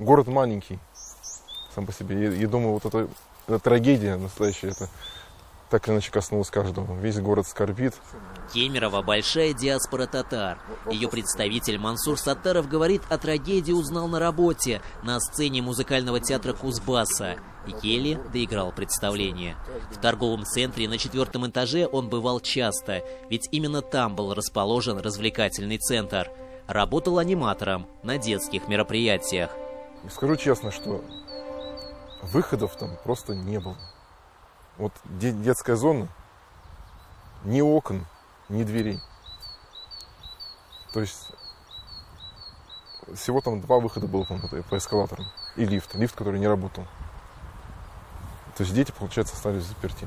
город маленький сам по себе. Я, я думаю, вот это, это трагедия настоящая. Это так или иначе коснулось каждого. Весь город скорбит. Кемерово – большая диаспора татар. Ее представитель Мансур Саттаров говорит, о трагедии узнал на работе на сцене музыкального театра Кузбасса. Еле доиграл представление. В торговом центре на четвертом этаже он бывал часто, ведь именно там был расположен развлекательный центр. Работал аниматором на детских мероприятиях. Скажу честно, что выходов там просто не было. Вот детская зона, ни окон, ни дверей. То есть всего там два выхода было, по по эскалаторам. И лифт. Лифт, который не работал. То есть дети, получается, остались заперти.